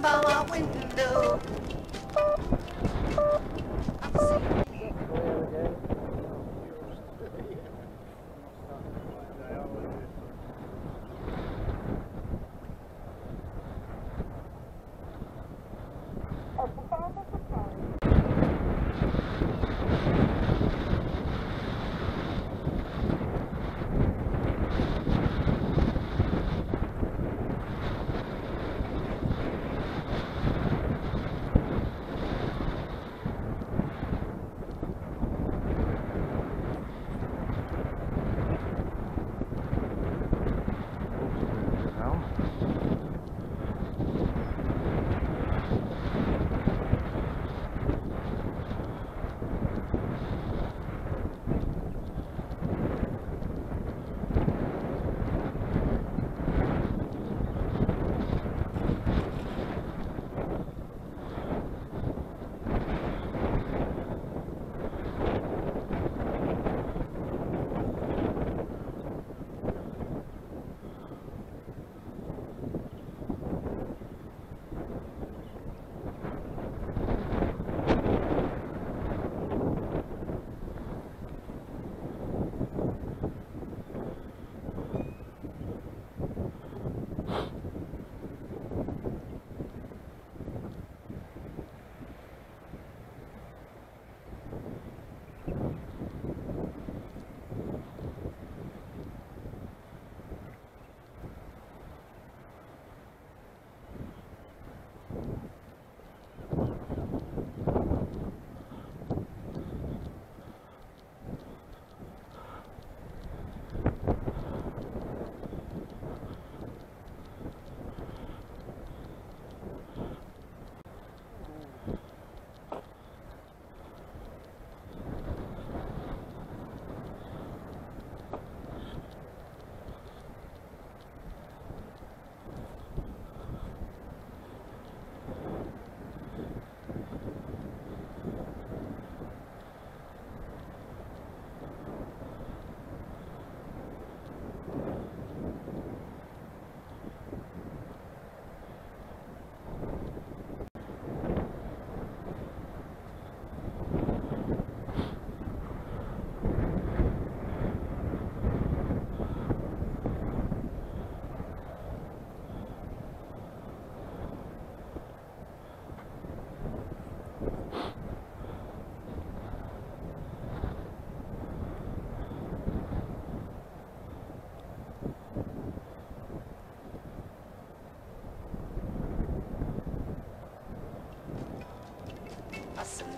by my window. I've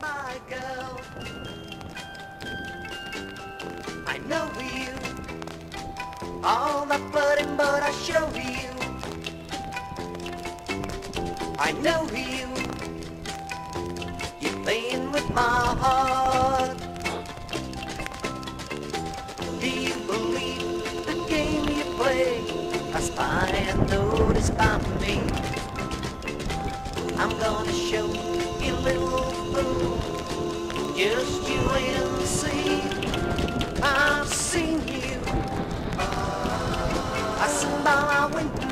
by, girl. I know you. All the flooding, but I show you. I know you. You're playing with my heart. Do you believe the game you play? I spy and notice by me. I'm gonna show you a little Just you and see. I've seen you. Ah, I seen by my window.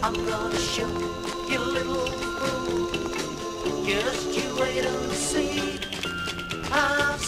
I'm gonna show you little fool. Just you wait and see. I've